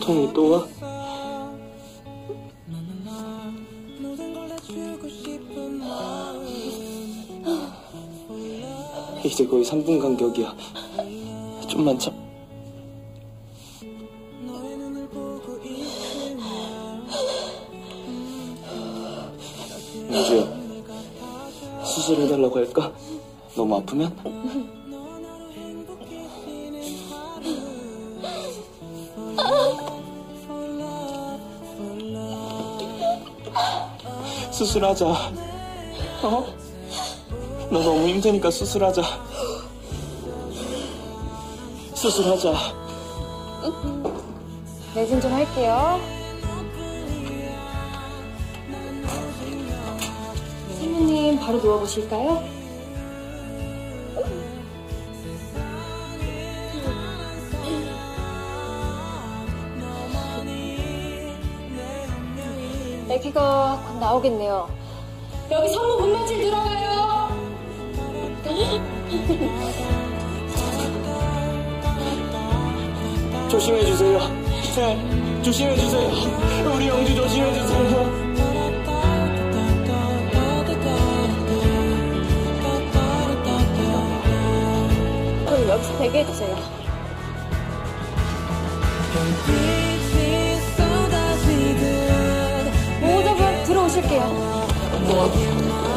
통이 또 와? 이제 거의 3분 간격이야. 좀만 참. 영주야, 수술해달라고 할까? 너무 아프면? 수술하자. 어? 너 너무 힘드니까 수술하자. 수술하자. 내진 좀 할게요. 사모님 바로 누워보실까요? 애기가 곧 나오겠네요. 여기 산모 분만실 들어가요. 조심해 주세요. 네, 조심해 주세요. 우리 영주 조심해 주세요. 그럼 여기서 대기해 주세요. 보